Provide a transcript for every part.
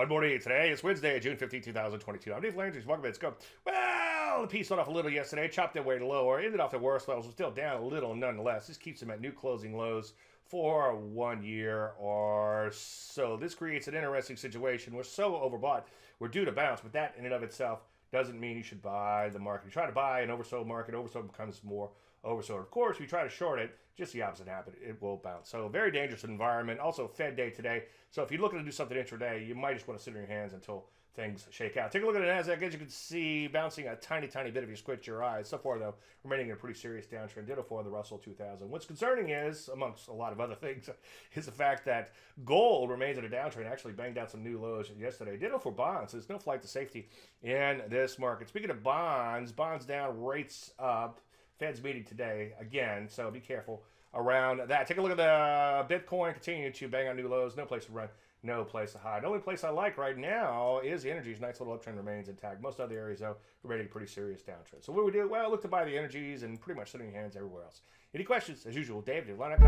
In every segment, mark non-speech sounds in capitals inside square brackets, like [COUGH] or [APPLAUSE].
Good morning. Today is Wednesday, June 15, 2022. I'm Dave Landry. Welcome. Let's go. Well, the piece went off a little yesterday, chopped their way lower, ended off the worst levels, still down a little nonetheless. This keeps them at new closing lows for one year or so. This creates an interesting situation. We're so overbought, we're due to bounce, but that in and of itself doesn't mean you should buy the market. You try to buy an oversold market, oversold becomes more oversold. Of course, if you try to short it, just the opposite happen. It will bounce. So very dangerous environment. Also Fed day today. So if you're looking to do something intraday, you might just want to sit on your hands until things shake out. Take a look at the Nasdaq. As you can see, bouncing a tiny, tiny bit if you squint your eyes. So far, though, remaining in a pretty serious downtrend. Ditto for the Russell 2000. What's concerning is, amongst a lot of other [LAUGHS] things, is the fact that gold remains in a downtrend. Actually, banged out some new lows yesterday. Ditto for bonds. There's no flight to safety in this market. Speaking of bonds, bonds down, rates up. Fed's meeting today again, so be careful around that. Take a look at the Bitcoin continue to bang on new lows. No place to run, no place to hide. The only place I like right now is the energies. Nice little uptrend remains intact. Most other areas, though, remaining pretty serious downtrend. So what do we do? Well, look to buy the energies and pretty much sitting hands everywhere else. Any questions? As usual, name is Landry.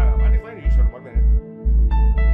You one minute.